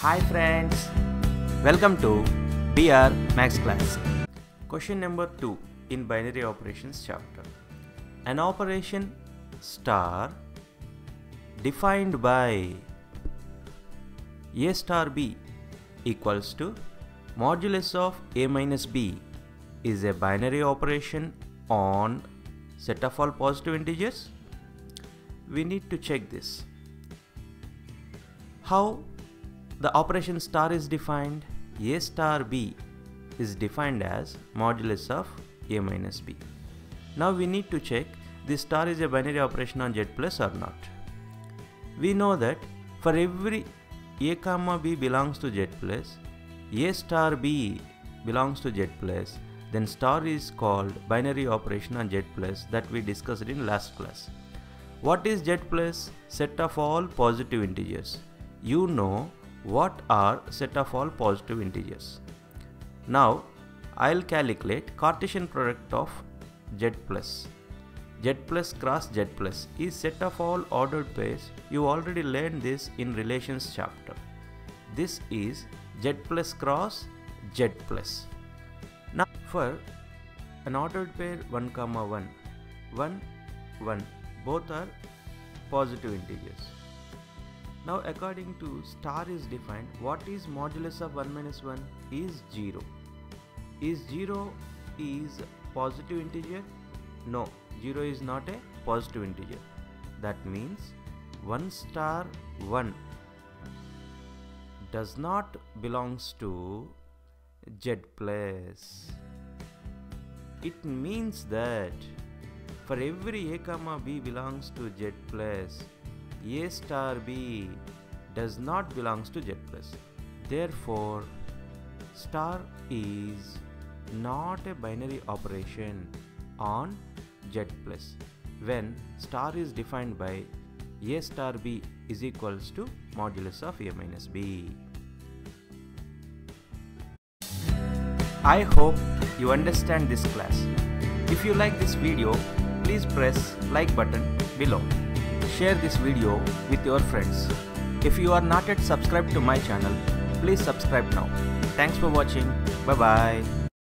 Hi friends, welcome to BR Maths Class. Question number 2 in binary operations chapter. An operation star defined by a star b equals to modulus of a minus b is a binary operation on set of all positive integers? We need to check this. How the operation star is defined? A star b is defined as modulus of a minus b. Now we need to check this star is a binary operation on z plus or not. We know that for every a comma b belongs to z plus, a star b belongs to z plus, then star is called binary operation on z plus that we discussed in last class. What is z plus? Set of all positive integers. You know what are set of all positive integers. Now I'll calculate Cartesian product of z plus. z plus cross z plus is set of all ordered pairs. You already learned this in relations chapter. This is z plus cross z plus. Now for an ordered pair 1 comma 1 1 1 both are positive integers. Now according to star is defined what is modulus of 1 minus 1 is 0. Is 0 is positive integer? No, 0 is not a positive integer. That means 1 star 1 does not belongs to z plus. It means that for every a comma b belongs to z plus, a star b does not belongs to z plus. Therefore, star is not a binary operation on z plus when star is defined by a star b is equals to modulus of a minus b. I hope you understand this class. If you like this video, please press like button below. Share this video with your friends. If you are not yet subscribed to my channel, please subscribe now. Thanks for watching. Bye bye.